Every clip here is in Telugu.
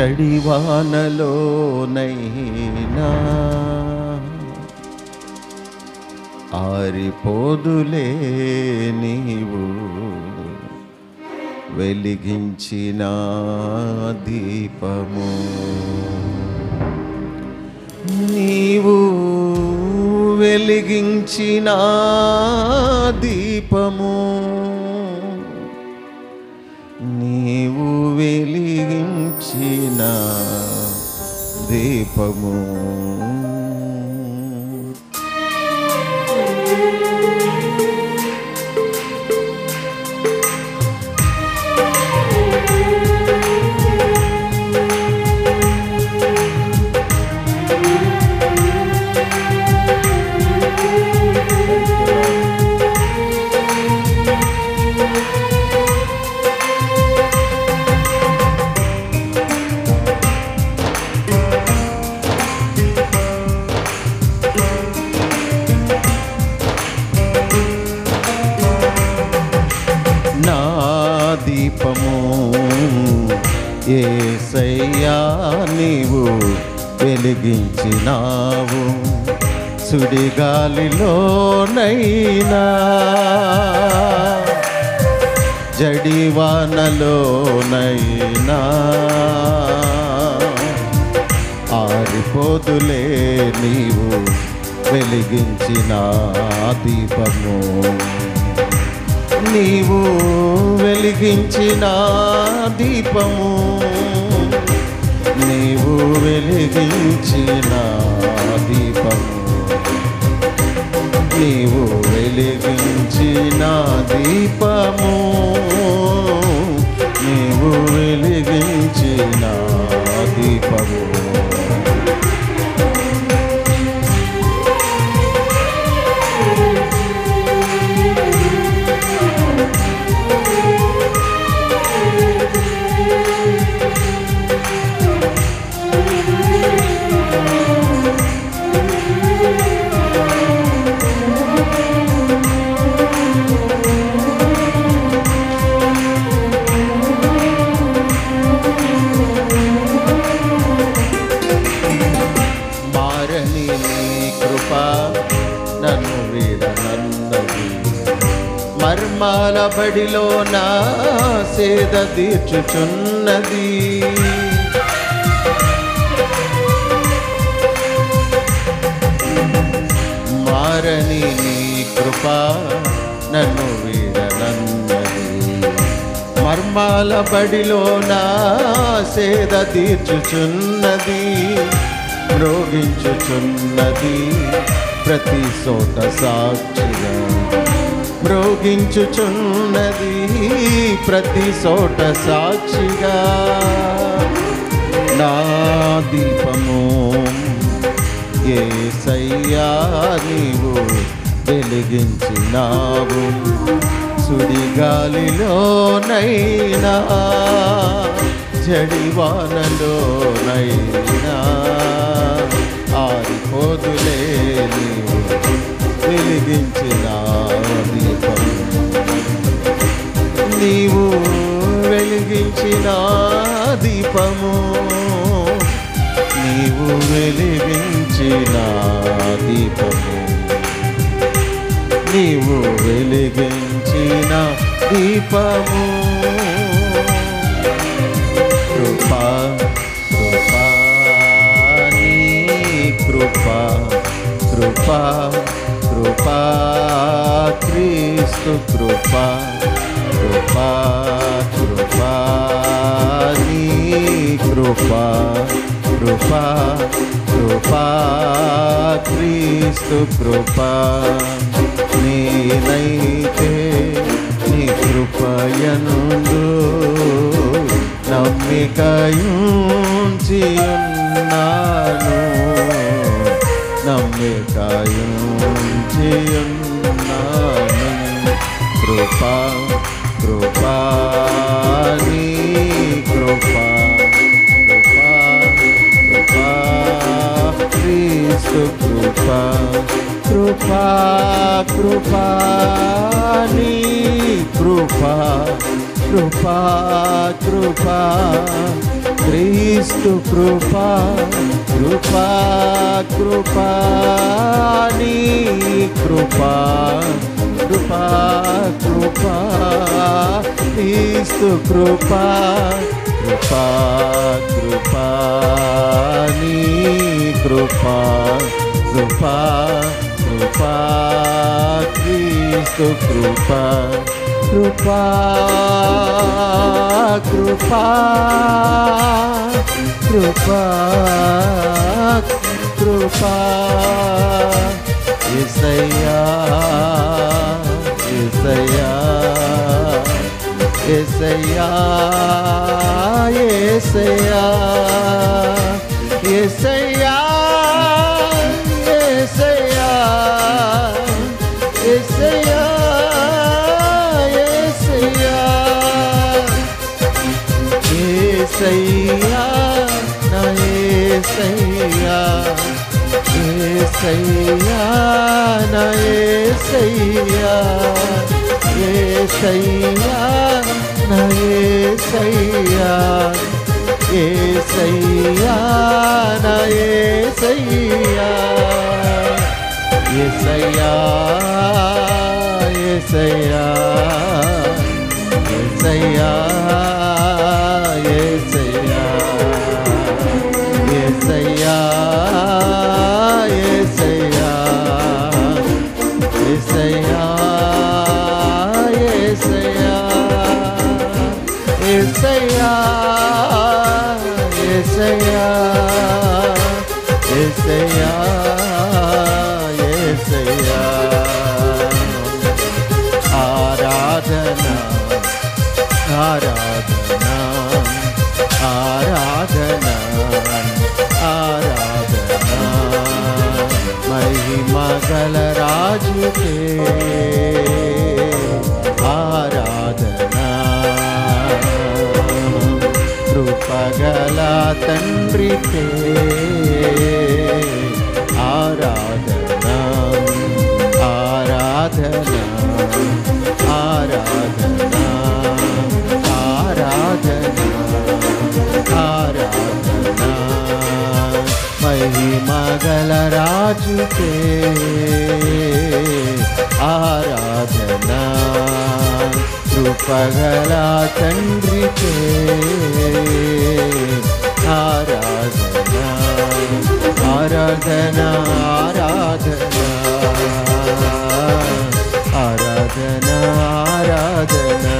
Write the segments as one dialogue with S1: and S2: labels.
S1: చడివానలోనైనా ఆరిపోదులే నీవు వెలిగించిన దీపము. నీవు వెలిగించిన దీపము. దీపము వెలిగించినావు సుడిగాలిలోనైనా జడివానలోనైనా ఆరిపోదులే నీవు వెలిగించిన దీపము. నీవు వెలిగించిన దీపము. నీవు వెలిగించిన దీపం. నీవు వెలిగించిన దీపము. నీవు వెలిగించిన దీపము. మర్మాల బడిలో నా సేద తీర్చుచున్నది. మారని నీ కృప నన్ను వీడనన్నది మర్మాల బడిలో నా సేద తీర్చుచున్నది. మ్రోగించుచున్నది ప్రతి సోట సాక్షిగా మ్రోగించుచున్నది ప్రతి చోట సాక్షిగా. నా దీపము ఏసయ్యా నీవు వెలిగించినావు. సుడిగాలిలోనైనా జడివానలోనైనా ఆరిపోదులే నీవు వెలిగించిన దీపం. నీవు వెలిగించిన దీపము. నీవు వెలిగించిన దీపము. నీవు వెలిగించిన దీపము. కృపా కృపా నీ కృపా కృపా కృపా క్రీస్తు కృపా కృపా కృపా నీ కృపా కృపా కృపా క్రీస్తు కృపా నేనైతే నీ కృపయనుందు నమ్మికయుంచి ఉన్నాను నమ్మికయుంచి ఉన్నాను కృపా కృపా నీ కృపా కృపా కృపా క్రీస్తు కృపా కృపా కృపా నీ కృపా కృపా కృపా క్రీస్తు కృపా కృపా కృపా నీ కృపా. కృపా కృపా క్రీస్తు కృపా కృపా కృపా నీ కృపా కృపా కృపా క్రీస్తు కృపా కృపా కృపా కృపా కృపా. ఎసయ్యా ఎసయ్యా ఎసయ్యా ఎసయ్యా ఎసయ్యా ఎసయ్యా ఎసయ్యా ఎసయ్యా ఏసయ్యా. సయ్యా నయే సయ్యా ఏ సయ్యా నయే సయ్యా ఏ సయ్యా నయే సయ్యా ఏ సయ్యా ఏ సయ్యా ఏ సయ్యా రాజుకే ఆరాధనా. కృపగల తండ్రికే ఆరాధనా ఆరాధనా ఆరాధనా ఆరాధనా ఆరాధనా. మహిమగల రాజుకే. ఆరాధనా కృపగల తండ్రికే ఆరాధనా ఆరాధనా ఆరాధనా ఆరాధనా ఆరాధనా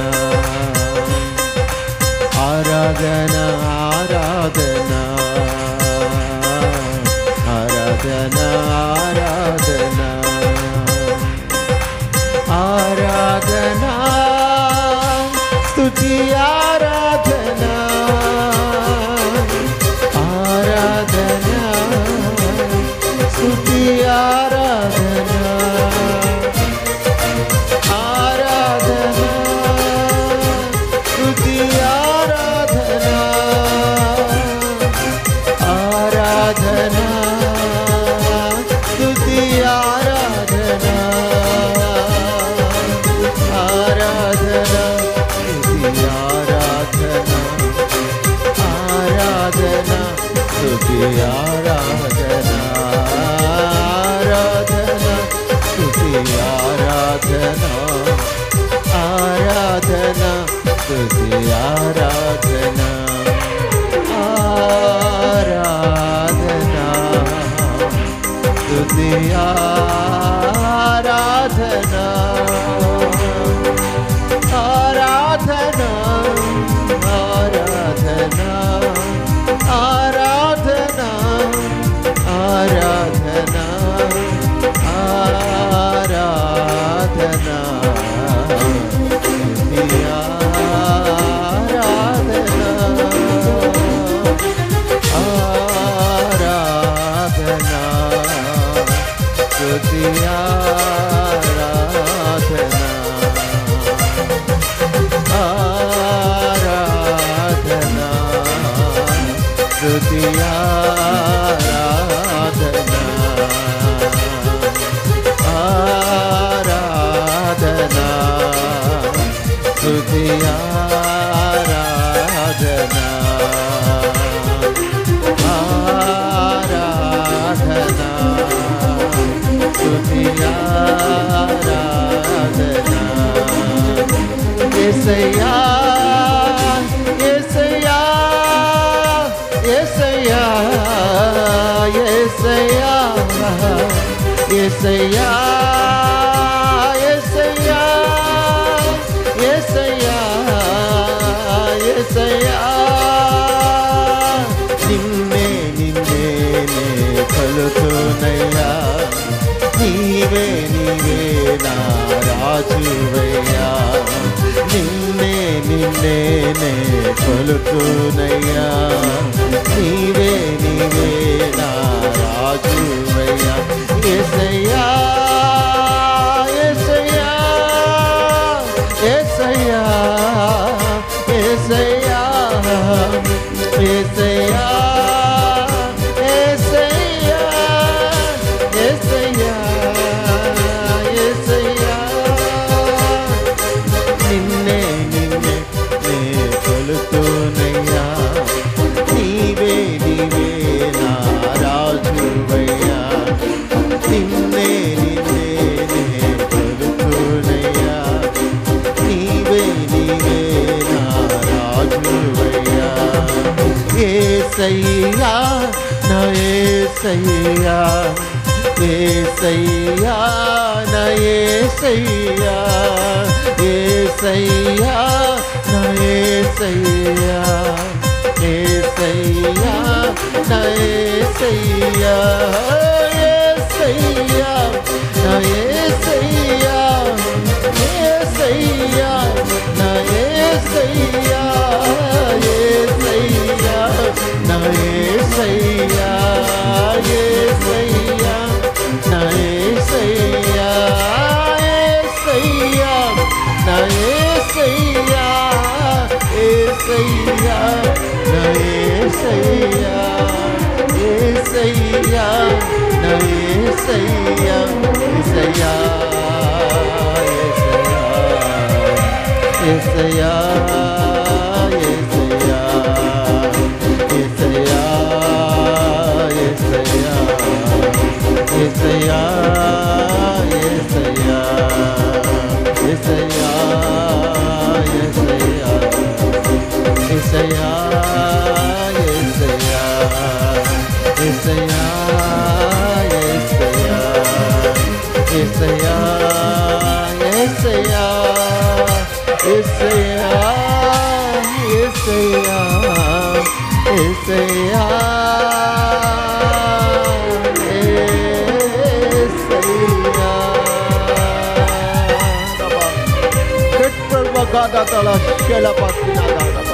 S1: ఆరాధనా ఆరాధనా ఆరాధనా आराधना स्तुतिया आराधना आराधना आराधना आराधना आराधना आराधना। then. Uh, ఏసయ్యా ఏసయ్యా ఏసయ్యా ఏసయ్యా. నిన్నే నిన్నే నే కొలుతునయ్యా నీవే నీవే నా రాజువయ్యా. నిన్నే నిన్నే కొలుతునయ్యా నీవే yeah. Kita lah kelapa kita dah.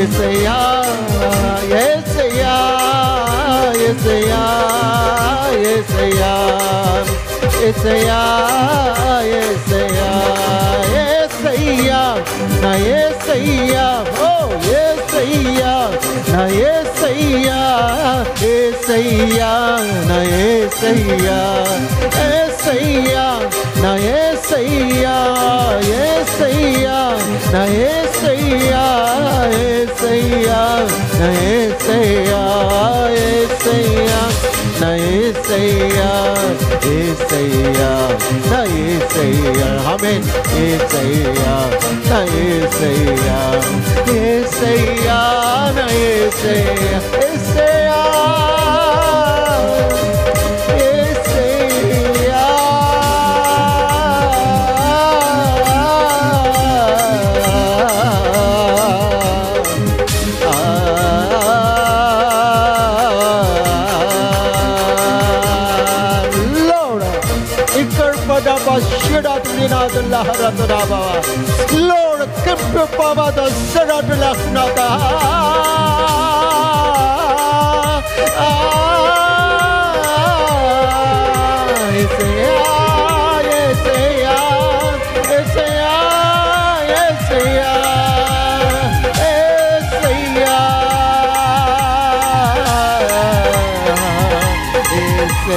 S1: ఎసయా ఎసయా ఎసయా ఎసయా ఎసయా ఎసయా ఎసయ్యా నా ఎసయ్యా ఓ ఎసయ్యా నా ఎసయ్యా ఎసయ్యా నా ఎసయ్యా ఎసయ్యా నా ఎసయ్యా ఎసయ్యా నా ఎసయ్యా ఏసయ్యా నయేసయ్యా ఏసయ్యా నయేసయ్యా ఏసయ్యా నయేసయ్యా ఆమేన్ ఏసయ్యా నయేసయ్యా ఏసయ్యా నయేసయ్యా ఏసయ్యా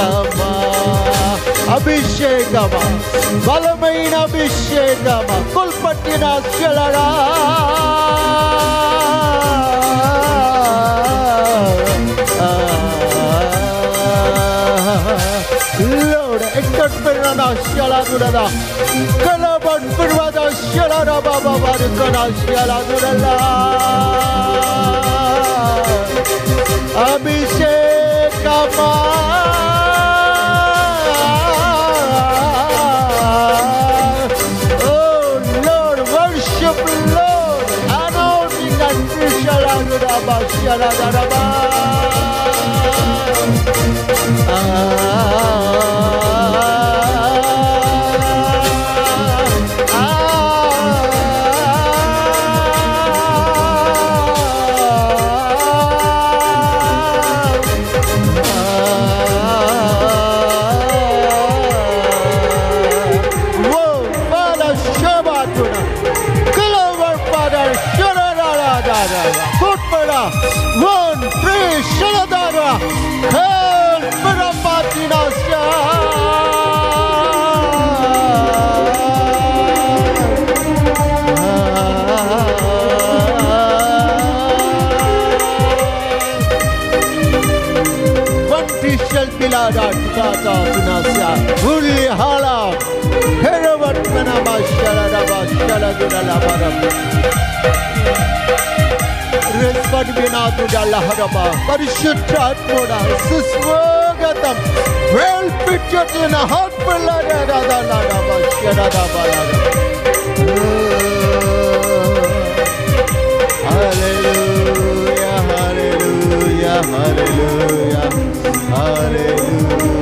S1: అభిషేకమా అభిషేకమా బలమైన అభిషేకమా కొల్పట్టిన శిలరా Lord, ekkat perana shala durala. Kalaban perwada shala ra baba var kana shala durala. Abhishekama. Oh da da da da. Raba Punasia, Uli Hala, Herabat Manaba Shaladaba Shaladunalabara. Respect Vinatuja Laharaba, Parishutat Muda, Suswagatam, well pictured in a hot Palada Ladaba Shaladaba. Hallelujah, hallelujah, hallelujah. Hallelujah.